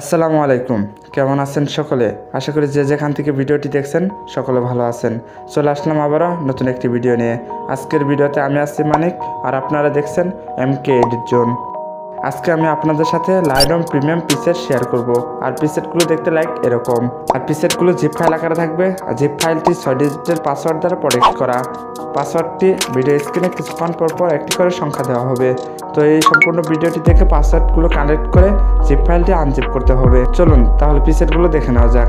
আসসালামু আলাইকুম। কেমন আছেন সকলে? আশা করি যে যেখান থেকে ভিডিওটি দেখছেন, সকলে ভালো আছেন। চলে আসলাম আবারও নতুন একটি ভিডিও নিয়ে। আজকের ভিডিওতে আমি আসছি মানিক, আর আপনারা দেখছেন এম কে এডিট জোন আজকে আমি আপনাদের সাথে লাইডম প্রিমিয়াম পিসেট শেয়ার করব। আর পিসেটগুলো দেখতে লাইক এরকম। আর পিসেটগুলো জিপ ফাইল আকারে থাকবে। আর জিপ ফাইলটি ছয় ডিজিটের পাসওয়ার্ড দ্বারা প্রোটেক্ট করা। পাসওয়ার্ডটি ভিডিও স্ক্রিনে কিছুক্ষণ পর পর একটি করে সংখ্যা দেওয়া হবে। তো এই সম্পূর্ণ ভিডিওটি দেখে পাসওয়ার্ডগুলো কানেক্ট করে জিপ ফাইলটি আনজিপ করতে হবে। চলুন, তাহলে পিসেটগুলো দেখে নেওয়া যাক।